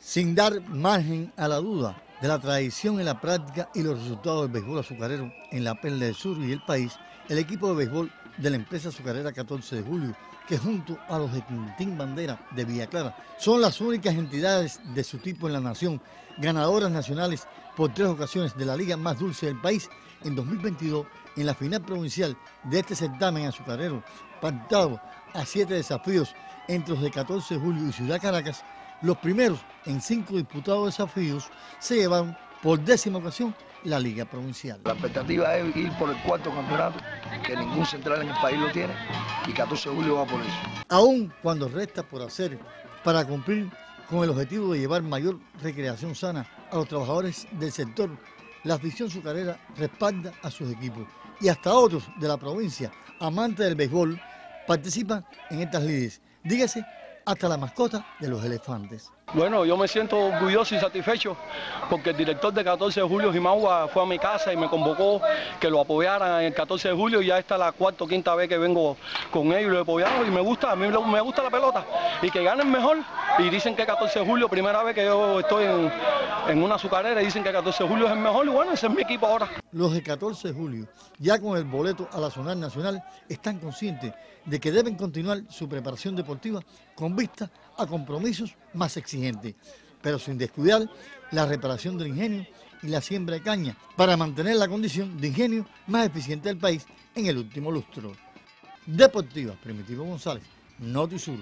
Sin dar margen a la duda de la tradición en la práctica y los resultados del béisbol azucarero en la Perla del Sur y el país, el equipo de béisbol de la empresa azucarera 14 de julio, que junto a los de Quintín Bandera de Villa Clara son las únicas entidades de su tipo en la nación, ganadoras nacionales por tres ocasiones de la liga más dulce del país, en 2022 en la final provincial de este certamen azucarero, pactado a siete desafíos entre los de 14 de julio y Ciudad Caracas, los primeros en cinco disputados desafíos se llevaron por décima ocasión la Liga Provincial. La expectativa es ir por el cuarto campeonato, que ningún central en el país lo tiene, y 14 de julio va por eso. Aún cuando resta por hacer para cumplir con el objetivo de llevar mayor recreación sana a los trabajadores del sector, la afición azucarera respalda a sus equipos y hasta otros de la provincia, amantes del béisbol, participan en estas lides. Dígase hasta la mascota de los elefantes. Bueno, yo me siento orgulloso y satisfecho porque el director de 14 de julio, Jimagua, fue a mi casa y me convocó que lo apoyaran en el 14 de julio. Ya esta es la cuarta o quinta vez que vengo con ellos y lo he apoyado y me gusta, a mí me gusta la pelota y que ganen mejor. Y dicen que 14 de julio, primera vez que yo estoy en, una azucarera y dicen que 14 de julio es el mejor y bueno, ese es mi equipo ahora. Los de 14 de julio, ya con el boleto a la zona nacional, están conscientes de que deben continuar su preparación deportiva con vista a compromisos más exigentes, pero sin descuidar la reparación del ingenio y la siembra de caña para mantener la condición de ingenio más eficiente del país en el último lustro. Deportiva, Primitivo González, Noti Sur.